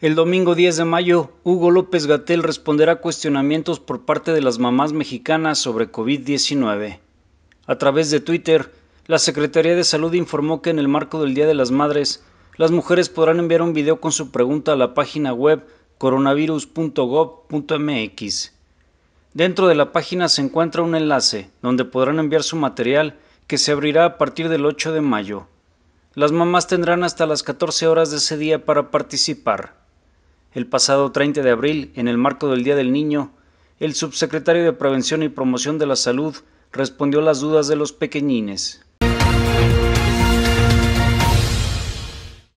El domingo 10 de mayo, Hugo López Gatel responderá cuestionamientos por parte de las mamás mexicanas sobre COVID-19. A través de Twitter, la Secretaría de Salud informó que en el marco del Día de las Madres, las mujeres podrán enviar un video con su pregunta a la página web coronavirus.gov.mx. Dentro de la página se encuentra un enlace donde podrán enviar su material que se abrirá a partir del 8 de mayo. Las mamás tendrán hasta las 14 horas de ese día para participar. El pasado 30 de abril, en el marco del Día del Niño, el subsecretario de Prevención y Promoción de la Salud respondió las dudas de los pequeñines.